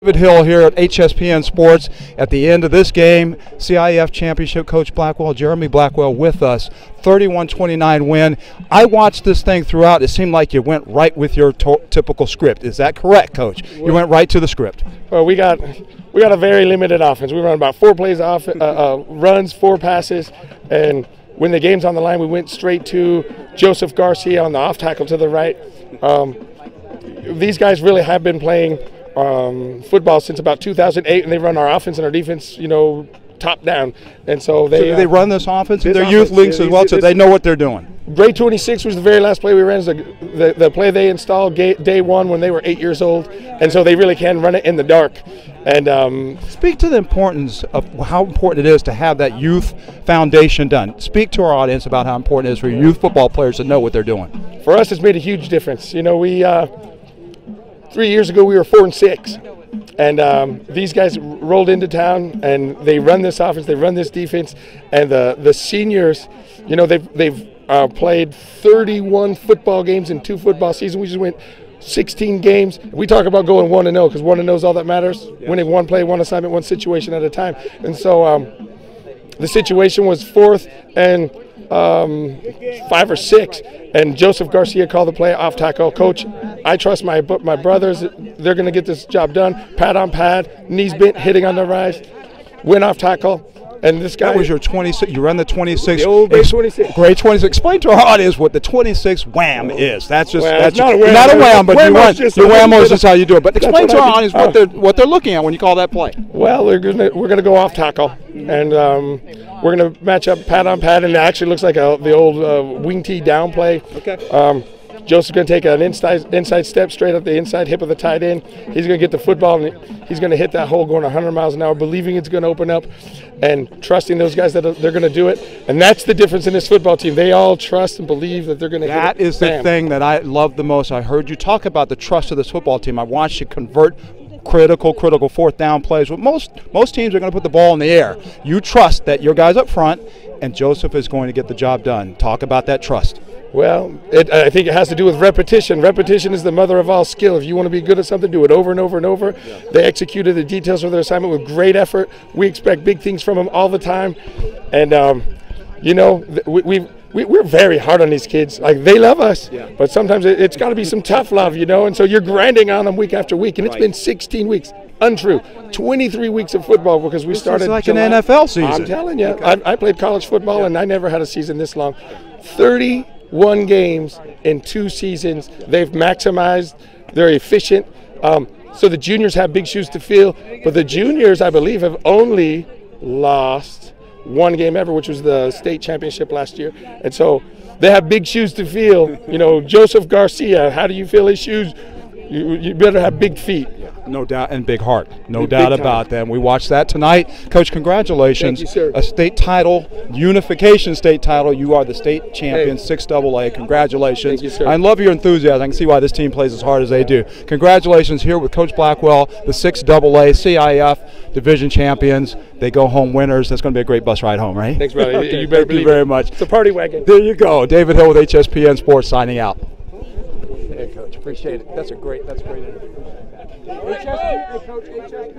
David Hill here at HSPN Sports. At the end of this game, CIF Championship Coach Blackwell, Jeromy Blackwell, with us. 31-29 win. I watched this thing throughout. It seemed like you went right with your typical script. Is that correct, Coach? You went right to the script. Well, we got we got a very limited offense. We run about four plays off, uh, uh, runs, four passes, and when the game's on the line, we went straight to Joseph Garcia on the off tackle to the right. Um, these guys really have been playing um, football since about 2008, and they run our offense and our defense, you know, top down. And so they So they uh, run this offense their youth yeah, as well, so they know what they're doing. Grade 26 was the very last play we ran. The, the, the play they installed ga- day one when they were eight years old, and so they really can run it in the dark. And um, Speak to the importance of how important it is to have that youth foundation done. Speak to our audience about how important it is for youth football players to know what they're doing. for us, it's made a huge difference. You know, we uh, three years ago we were four and six, and um, these guys rolled into town and they run this offense, they run this defense, and the the seniors, you know, they've they've uh, played 31 football games in two football seasons. We just went. 16 games. We talk about going one and zero because one and zero is all that matters. Winning one play, one assignment, one situation at a time. And so, um, the situation was fourth and um, five or six, and Joseph Garcia called the play off tackle. Coach, I trust my my brothers; they're going to get this job done. Pad on pad, knees bent, hitting on the rise, win off tackle, and this guy That was your 26. You run the 26. The old grade 26. Grade 26. Explain to our audience what the 26 wham is. That's just Well, that's not a wham. Not a wham, but you Whammo's run. just Your whammo bit is just how you do it. But explain to our audience what they're what they're looking at when you call that play. Well, they're gonna, we're going to go off tackle, and um, we're going to match up pad on pad, and it actually looks like a, the old uh, wing tee down play. Okay. Um, Joseph's going to take an inside inside step straight up the inside hip of the tight end. He's going to get the football, and he's going to hit that hole going 100 miles an hour, believing it's going to open up, and trusting those guys that they're going to do it. And that's the difference in this football team. They all trust and believe that they're going to hit That is the thing that I love the most. I heard you talk about the trust of this football team. I watched you convert critical, critical fourth down plays. Well, most most teams are going to put the ball in the air. You trust that your guys up front and Joseph is going to get the job done. Talk about that trust. Well, it, I think it has to do with repetition. Repetition is the mother of all skill. If you want to be good at something, do it over and over and over. They executed the details of their assignment with great effort. We expect big things from them all the time, and um, you know we, we we, we're very hard on these kids. Like they love us, but sometimes it, it's got to be some tough love, you know. And so you're grinding on them week after week, and it's been 16 weeks. Untrue. 23 weeks of football because we started like an NFL season. I'm telling you, I, I played college football and I never had a season this long. 31 games in two seasons. They've maximized. They're efficient. Um, so the juniors have big shoes to fill, but the juniors, I believe, have only lost one game ever, which was the state championship last year. And so they have big shoes to fill. You know, Joseph Garcia, how do you fill his shoes? You, you better have big feet. No doubt, and big heart. No Big doubt about that. And we watched that tonight. Coach, congratulations. Thank you, sir. A state title, unification state title. You are the state champion, Hey. 6 AA. Congratulations. Thank you, sir. I love your enthusiasm. I can see why this team plays as hard as they do. Congratulations here with Coach Blackwell, the 6 AA CIF division champions. They go home winners. That's going to be a great bus ride home, right? Thanks, brother. Okay, you better thank you very it. much. It's a party wagon. There you go. David Hill with HSPN Sports signing out. Appreciate it. That's a great, that's great interview. HSP, Coach, HSP.